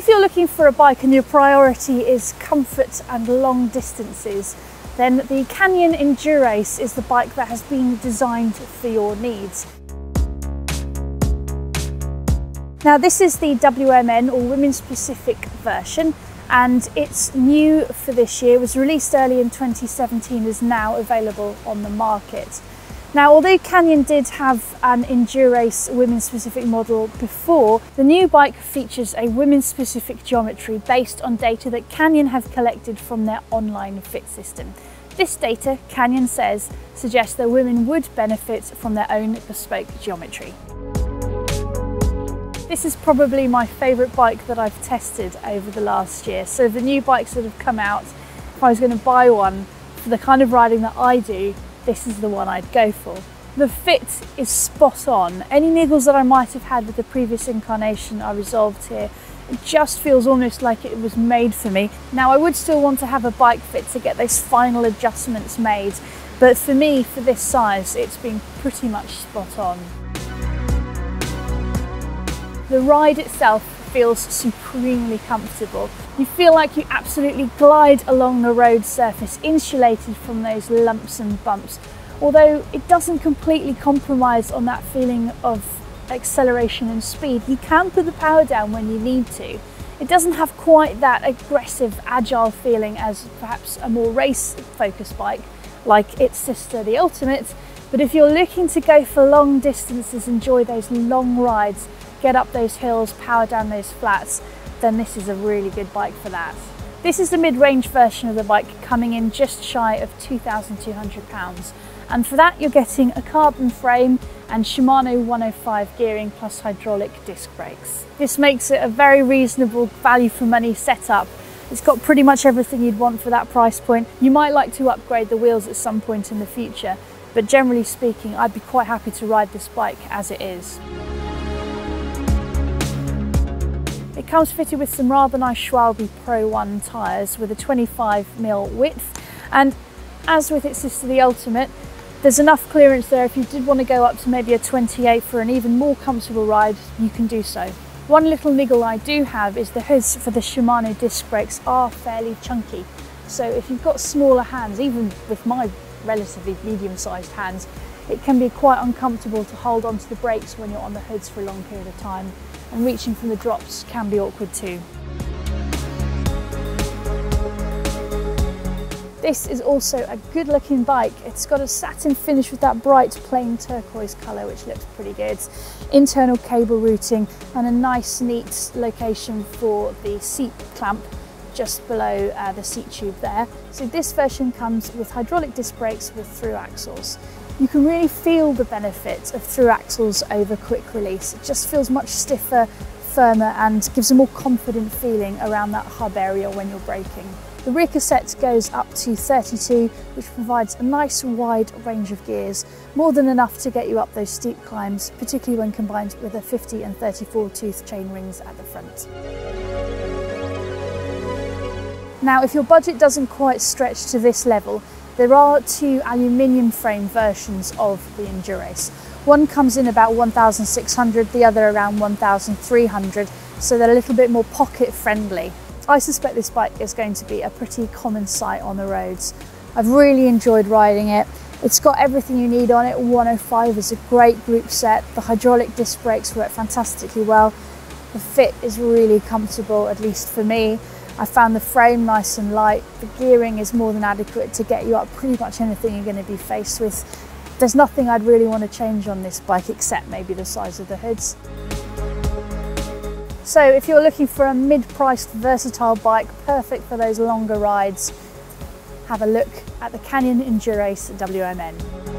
If you're looking for a bike and your priority is comfort and long distances, then the Canyon Endurace is the bike that has been designed for your needs. Now this is the WMN or Women's Specific version and it's new for this year, it was released early in 2017, is now available on the market. Now, although Canyon did have an Endurace women's specific model before, the new bike features a women's specific geometry based on data that Canyon have collected from their online fit system. This data, Canyon says, suggests that women would benefit from their own bespoke geometry. This is probably my favourite bike that I've tested over the last year. So the new bikes that have come out, if I was going to buy one for the kind of riding that I do, this is the one I'd go for. The fit is spot on. Any niggles that I might have had with the previous incarnation are resolved here. It just feels almost like it was made for me. Now I would still want to have a bike fit to get those final adjustments made, but for me, for this size, it's been pretty much spot on. The ride itself feels supremely comfortable. You feel like you absolutely glide along the road surface, insulated from those lumps and bumps, although it doesn't completely compromise on that feeling of acceleration and speed. You can put the power down when you need to. It doesn't have quite that aggressive, agile feeling as perhaps a more race-focused bike like its sister, the Ultimate, but if you're looking to go for long distances, enjoy those long rides, get up those hills, power down those flats, then this is a really good bike for that. This is the mid-range version of the bike coming in just shy of £2,200 and for that you're getting a carbon frame and Shimano 105 gearing plus hydraulic disc brakes. This makes it a very reasonable value for money setup. It's got pretty much everything you'd want for that price point. You might like to upgrade the wheels at some point in the future, but generally speaking, I'd be quite happy to ride this bike as it is. It comes fitted with some rather nice Schwalbe Pro 1 tyres with a 25mm width. And as with its sister the Ultimate there's enough clearance there. If you did want to go up to maybe a 28 for an even more comfortable ride you can do so. One little niggle I do have is the hoods for the Shimano disc brakes are fairly chunky. So if you've got smaller hands even with my relatively medium sized hands it can be quite uncomfortable to hold onto the brakes when you're on the hoods for a long period of time and reaching from the drops can be awkward too. This is also a good looking bike. It's got a satin finish with that bright plain turquoise colour which looks pretty good. Internal cable routing and a nice neat location for the seat clamp just below uh, the seat tube there. So this version comes with hydraulic disc brakes with through axles you can really feel the benefit of through axles over quick release. It just feels much stiffer, firmer and gives a more confident feeling around that hub area when you're braking. The rear cassette goes up to 32, which provides a nice wide range of gears, more than enough to get you up those steep climbs, particularly when combined with a 50 and 34 tooth chain rings at the front. Now, if your budget doesn't quite stretch to this level, there are two aluminium frame versions of the Endurace. One comes in about 1,600, the other around 1,300, so they're a little bit more pocket friendly. I suspect this bike is going to be a pretty common sight on the roads. I've really enjoyed riding it. It's got everything you need on it. 105 is a great group set. The hydraulic disc brakes work fantastically well. The fit is really comfortable, at least for me. I found the frame nice and light. The gearing is more than adequate to get you up pretty much anything you're going to be faced with. There's nothing I'd really want to change on this bike except maybe the size of the hoods. So if you're looking for a mid-priced versatile bike, perfect for those longer rides, have a look at the Canyon Endurace WMN.